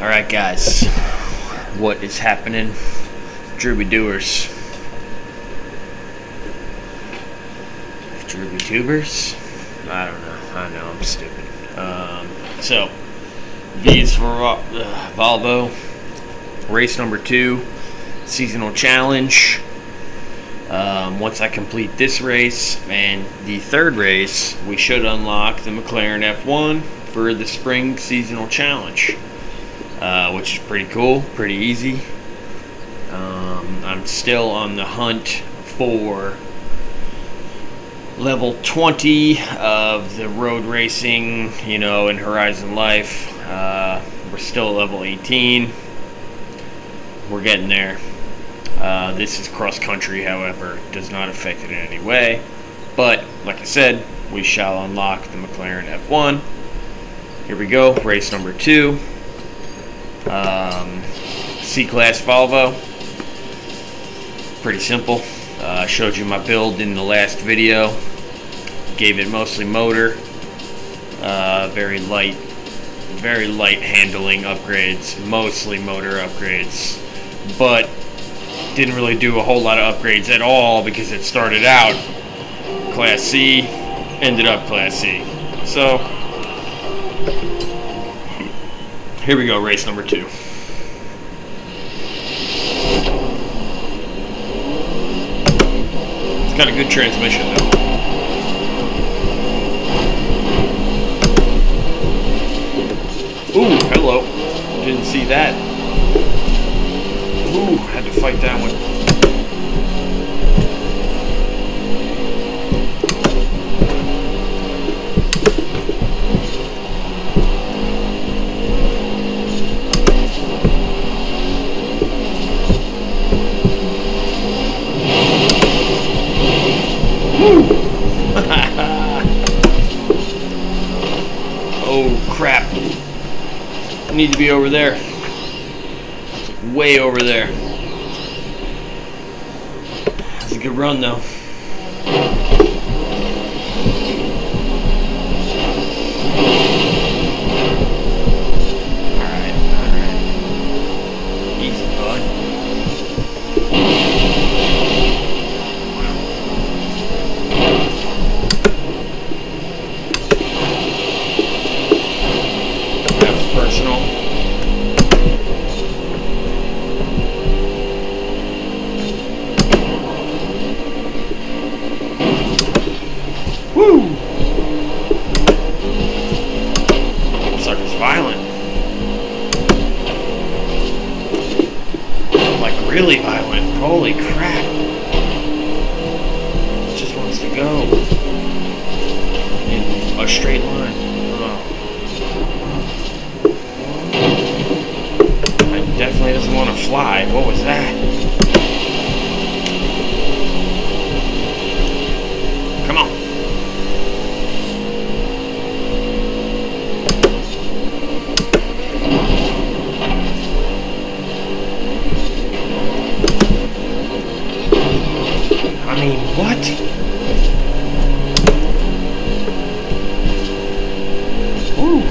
Alright, guys. What is happening? Drewby Doers. Drewby Tubers? I don't know. I know, I'm stupid. Um, so, these for uh, Volvo. Race number two, seasonal challenge. Um, once I complete this race and the third race, we should unlock the McLaren F1 for the spring seasonal challenge, which is pretty cool, pretty easy. Um, I'm still on the hunt for level 20 of the road racing, you know, in Horizon Life. Uh, we're still level 18. We're getting there. Uh, this is cross country, however, does not affect it in any way. But, like I said, we shall unlock the McLaren F1. Here we go, race number two. Um, C-Class Volvo. Pretty simple. Uh, showed you my build in the last video. Gave it mostly motor. Uh, very light, very light handling upgrades. Mostly motor upgrades. But didn't really do a whole lot of upgrades at all because it started out Class C, ended up Class C. So, here we go, race number two. It's got a good transmission though. Ooh, hello. Didn't see that. Ooh, had to fight that one. oh crap. I need to be over there way over there. That's a good run, though. Woo! Sucker's violent. Like really violent. Holy crap. Just wants to go. In a straight line. Oh. It definitely doesn't want to fly. What was that? I mean, what? Ooh.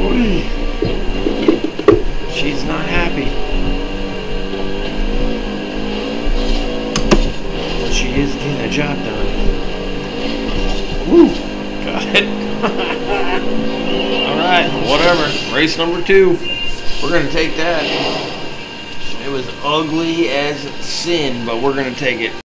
Ooh. She's not happy. But she is getting the job done. Woo! Got it. Alright, whatever. Race number two. We're gonna take that. It was ugly as sin, but we're gonna take it.